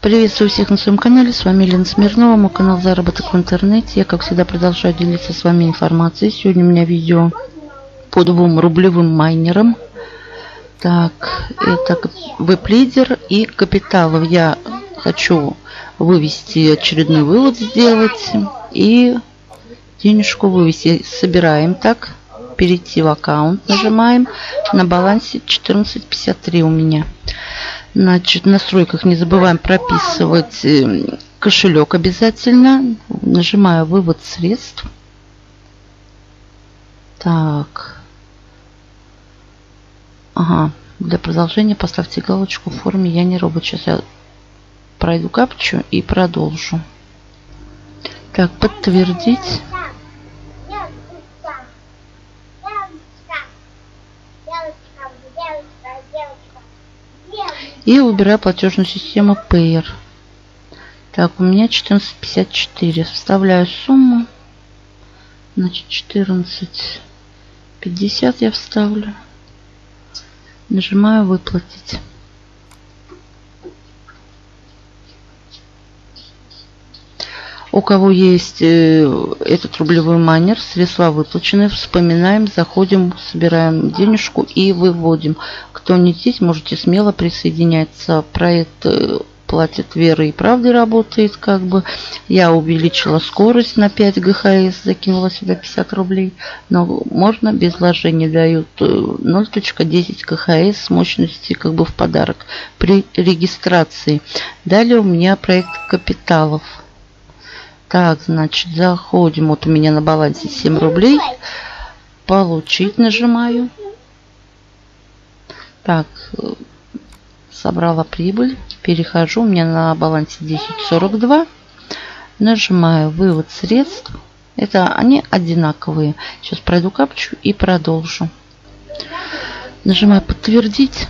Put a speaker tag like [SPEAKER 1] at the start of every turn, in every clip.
[SPEAKER 1] Приветствую всех на своем канале. С вами Елена Смирнова, мой канал Заработок в интернете. Я, как всегда, продолжаю делиться с вами информацией. Сегодня у меня видео по двум рублевым майнерам. Так, это веб-лидер и капиталов. Я хочу вывести очередной вывод сделать и денежку вывести. Собираем так, перейти в аккаунт, нажимаем. На балансе 14.53 у меня. Значит, в настройках не забываем прописывать э, кошелек обязательно. Нажимаю вывод средств. Так. Ага. Для продолжения поставьте галочку в форме «Я не робот». Сейчас я пройду капчу и продолжу. Так, подтвердить. И выбираю платежную систему Payer. Так, у меня 14.54. Вставляю сумму. Значит, 14.50 я вставлю. Нажимаю выплатить. У кого есть э, этот рублевой майнер, средства выплачены, вспоминаем, заходим, собираем денежку и выводим. Кто не здесь, можете смело присоединяться. Проект э, платит верой и правдой работает как бы. Я увеличила скорость на 5 ГХС, закинула сюда 50 рублей. Но можно без вложения дают 0.10 э, ГХС с мощности как бы в подарок при регистрации. Далее у меня проект капиталов. Так, значит, заходим. Вот у меня на балансе 7 рублей. Получить нажимаю. Так, собрала прибыль. Перехожу. У меня на балансе 10.42. Нажимаю вывод средств. Это они одинаковые. Сейчас пройду капчу и продолжу. Нажимаю подтвердить.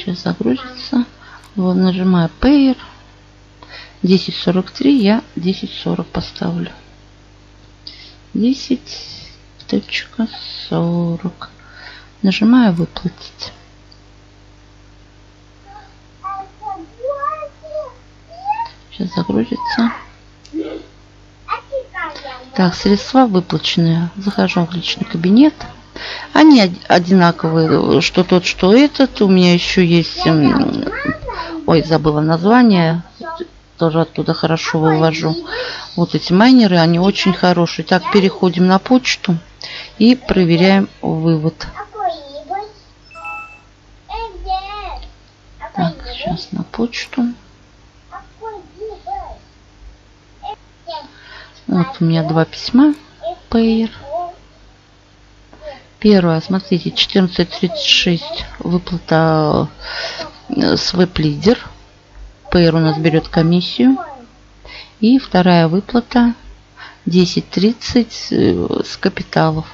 [SPEAKER 1] Сейчас загрузится. Вот, нажимаю Payer. 10.43 я 10.40 поставлю. 10.40. Нажимаю выплатить. Сейчас загрузится. Так, средства выплаченные. Захожу в личный кабинет. Они одинаковые, что тот, что этот. У меня еще есть... Ой, забыла название. Тоже оттуда хорошо вывожу. Вот эти майнеры, они очень хорошие. Так, переходим на почту и проверяем вывод. Так, сейчас на почту. Вот у меня два письма. Payer. Первое, смотрите, 14.36 выплата э, с веб-лидер. Payer у нас берет комиссию. И вторая выплата 10.30 э, с капиталов.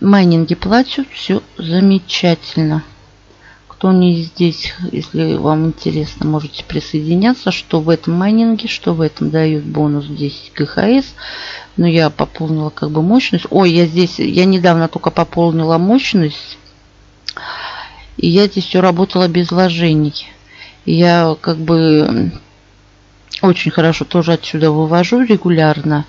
[SPEAKER 1] Майнинги платят, все замечательно. Кто не здесь, если вам интересно, можете присоединяться, что в этом майнинге, что в этом дают бонус 10 ГХС. Но я пополнила как бы мощность. Ой, я здесь, я недавно только пополнила мощность. И я здесь все работала без вложений. Я как бы очень хорошо тоже отсюда вывожу регулярно.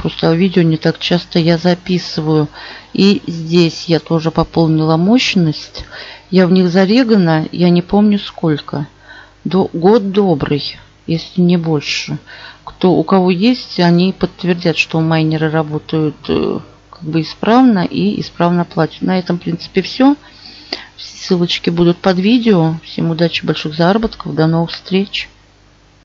[SPEAKER 1] Просто видео не так часто я записываю. И здесь я тоже пополнила мощность. Я в них зарегана, я не помню сколько. До, год добрый, если не больше. Кто, у кого есть, они подтвердят, что майнеры работают э, как бы исправно и исправно платят. На этом, в принципе, все. Ссылочки будут под видео. Всем удачи, больших заработков. До новых встреч.